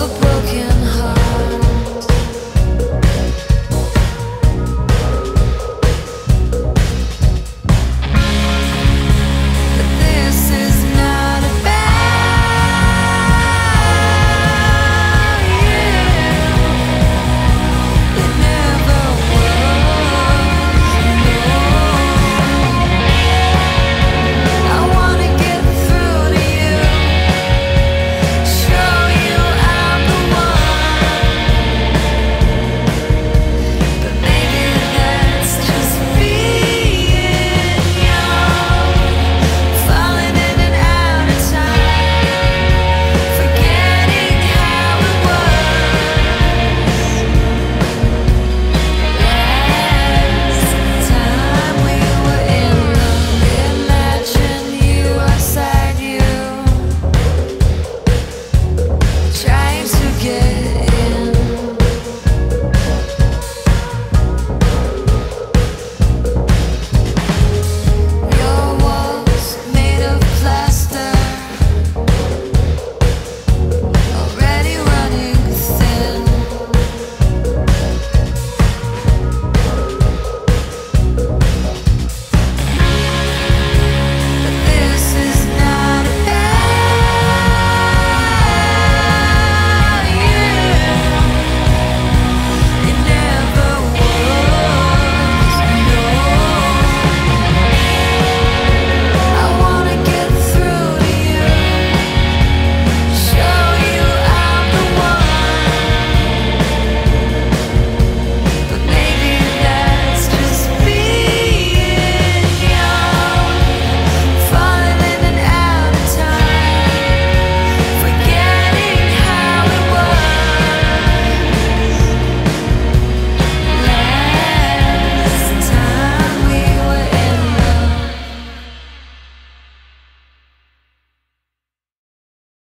of a broken.